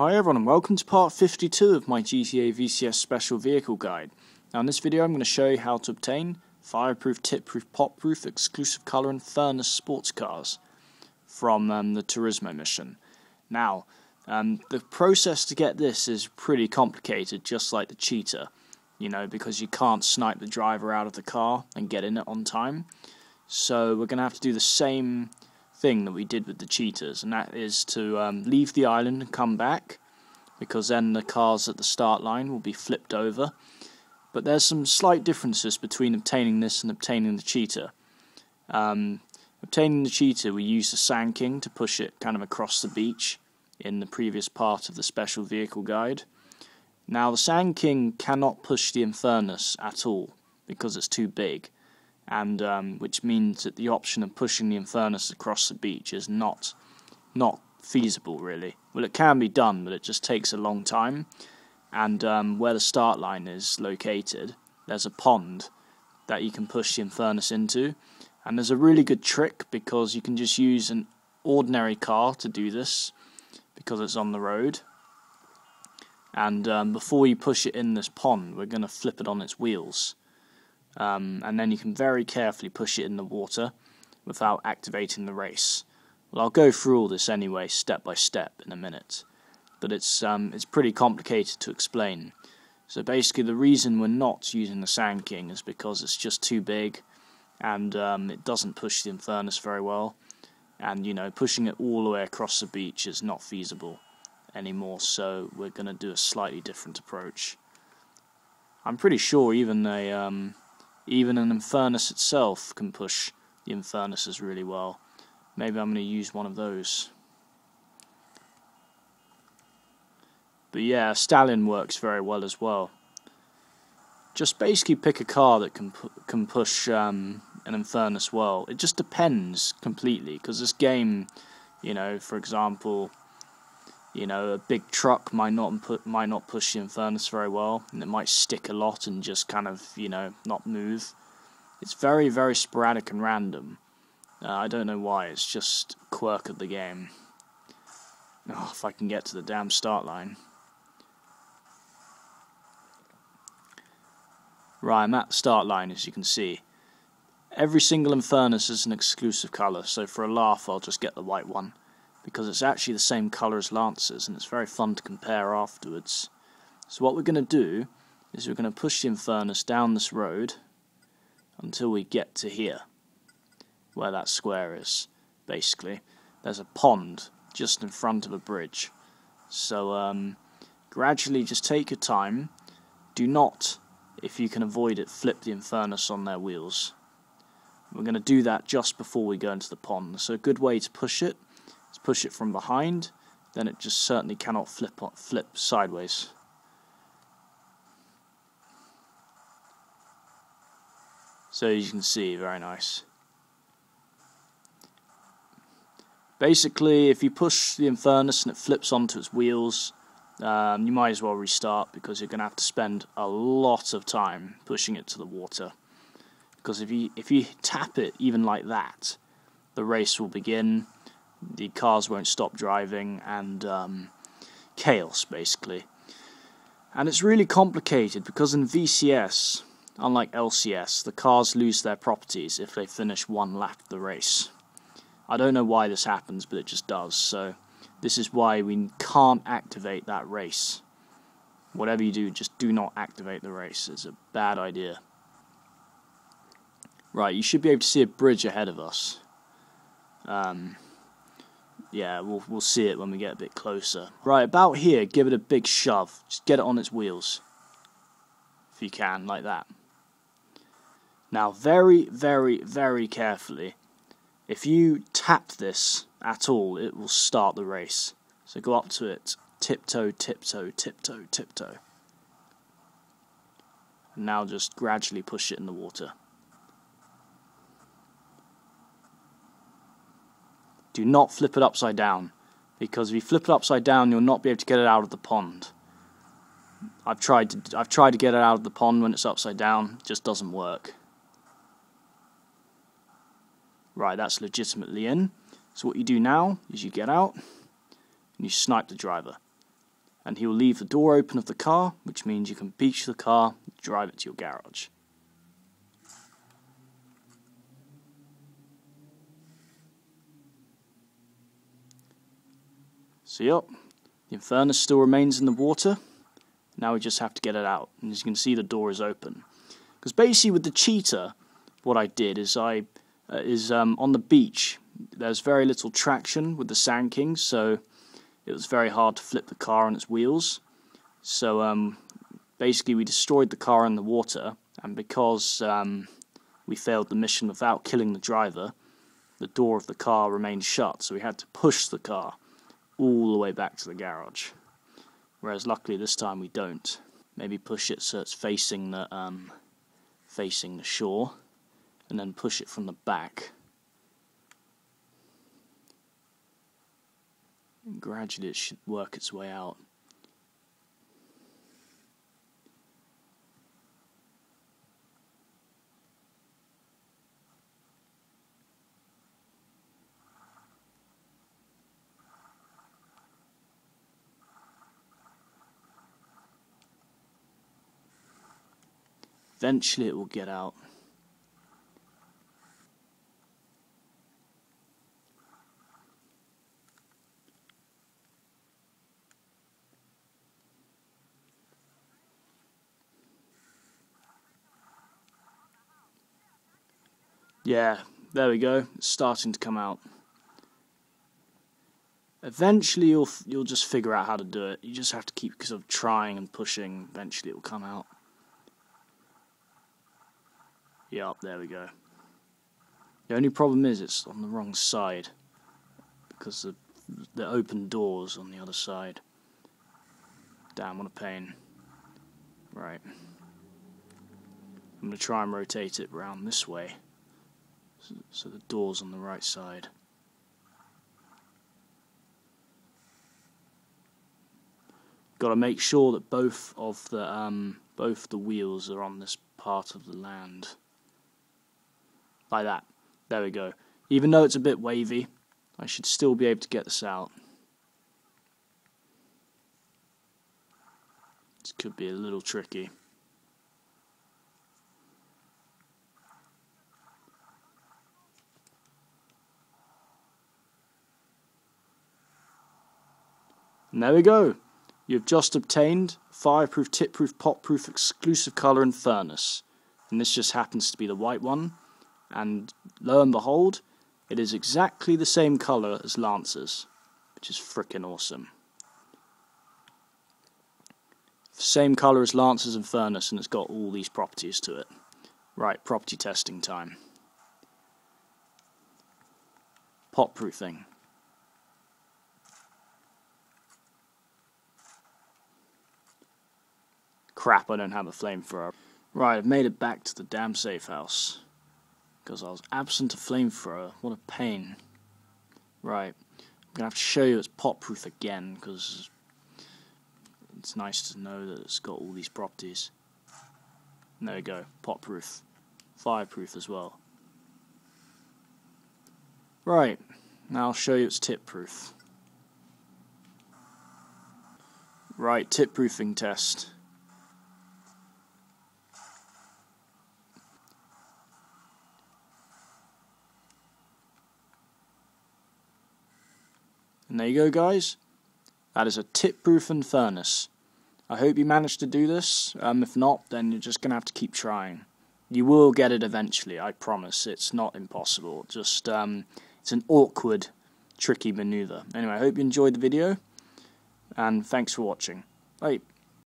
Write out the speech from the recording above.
Hi everyone and welcome to part 52 of my GTA VCS Special Vehicle Guide. Now in this video I'm going to show you how to obtain fireproof, tip-proof, pop-proof, exclusive colour Infernus sports cars from um, the Turismo mission. Now, um, the process to get this is pretty complicated, just like the cheetah, you know, because you can't snipe the driver out of the car and get in it on time. So we're going to have to do the same thing that we did with the cheetahs, and that is to um, leave the island and come back, because then the cars at the start line will be flipped over. But there's some slight differences between obtaining this and obtaining the cheetah. Um, obtaining the cheetah, we use the Sand King to push it kind of across the beach in the previous part of the special vehicle guide. Now, the Sand King cannot push the Infernus at all because it's too big and um, which means that the option of pushing the Infernus across the beach is not not feasible really. Well, it can be done, but it just takes a long time. And um, where the start line is located, there's a pond that you can push the Infernus into, and there's a really good trick because you can just use an ordinary car to do this because it's on the road. And um, before you push it in this pond, we're going to flip it on its wheels um, and then you can very carefully push it in the water without activating the race. Well, I'll go through all this anyway, step by step, in a minute, but it's um, it's pretty complicated to explain. So basically, the reason we're not using the Sand King is because it's just too big, and um, it doesn't push the Infernus very well, and you know, pushing it all the way across the beach is not feasible anymore. So we're going to do a slightly different approach. I'm pretty sure even a um, even an Infernus itself can push the Infernuses really well. Maybe I'm going to use one of those. But yeah, Stallion works very well as well. Just basically pick a car that can pu can push um, an Infernus well. It just depends completely because this game, you know, for example, you know, a big truck might not put might not push the Infernus very well, and it might stick a lot and just kind of you know not move. It's very very sporadic and random. Uh, I don't know why. It's just quirk of the game. Oh, if I can get to the damn start line. Right, I'm at the start line as you can see. Every single Infernus is an exclusive colour, so for a laugh I'll just get the white one because it's actually the same colour as Lance's and it's very fun to compare afterwards. So what we're going to do is we're going to push the Infernus down this road until we get to here, where that square is, basically. There's a pond just in front of a bridge. So um, gradually just take your time. Do not, if you can avoid it, flip the Infernus on their wheels. We're going to do that just before we go into the pond. So a good way to push it Push it from behind, then it just certainly cannot flip flip sideways. So as you can see, very nice. Basically, if you push the Infernus and it flips onto its wheels, um, you might as well restart because you're going to have to spend a lot of time pushing it to the water. Because if you if you tap it even like that, the race will begin the cars won't stop driving, and um, chaos basically. And it's really complicated because in VCS, unlike LCS, the cars lose their properties if they finish one lap of the race. I don't know why this happens, but it just does. So this is why we can't activate that race. Whatever you do, just do not activate the race. It's a bad idea. Right, you should be able to see a bridge ahead of us. Um, yeah, we'll we'll see it when we get a bit closer. Right, about here, give it a big shove. Just get it on its wheels. If you can, like that. Now, very, very, very carefully, if you tap this at all, it will start the race. So go up to it, tiptoe, tiptoe, tiptoe, tiptoe. And now just gradually push it in the water. Do not flip it upside down because if you flip it upside down you'll not be able to get it out of the pond. I've tried to I've tried to get it out of the pond when it's upside down, it just doesn't work. Right, that's legitimately in. So what you do now is you get out and you snipe the driver. and he will leave the door open of the car, which means you can beach the car, drive it to your garage. So yep, the Infernus still remains in the water. Now we just have to get it out. And as you can see, the door is open. Because basically with the cheetah, what I did is I uh, is um, on the beach. There's very little traction with the Sand Kings, so it was very hard to flip the car on its wheels. So um, basically, we destroyed the car in the water, and because um, we failed the mission without killing the driver, the door of the car remained shut. So we had to push the car all the way back to the garage. Whereas luckily this time we don't. Maybe push it so it's facing the um, facing the shore, and then push it from the back. And gradually it should work its way out. Eventually it will get out. Yeah, there we go. It's starting to come out. Eventually, you'll you'll just figure out how to do it. You just have to keep sort of trying and pushing. Eventually, it will come out. Yep, there we go. The only problem is it's on the wrong side because the the open doors on the other side. Damn, what a pain. Right. I'm going to try and rotate it around this way so, so the door's on the right side. Got to make sure that both of the um, both the wheels are on this part of the land like that. There we go. Even though it's a bit wavy, I should still be able to get this out. This could be a little tricky. And there we go. You've just obtained fireproof, tip-proof, pop-proof, exclusive colour Infernus. And this just happens to be the white one and lo and behold, it is exactly the same colour as Lance's, which is freaking awesome. Same colour as Lance's Infernus, and it's got all these properties to it. Right, property testing time. Pop proofing. Crap, I don't have a flamethrower. Right, I've made it back to the damn safe house because I was absent a flamethrower. What a pain. Right, I'm going to have to show you it's pop proof again because it's nice to know that it's got all these properties. There we go, pop proof. Fireproof as well. Right, now I'll show you it's tip proof. Right, tip proofing test. And there you go guys, that is a tip-proof Infernus. I hope you managed to do this, um, if not then you're just going to have to keep trying. You will get it eventually, I promise, it's not impossible, just um, it's an awkward, tricky manoeuvre. Anyway, I hope you enjoyed the video, and thanks for watching. Bye.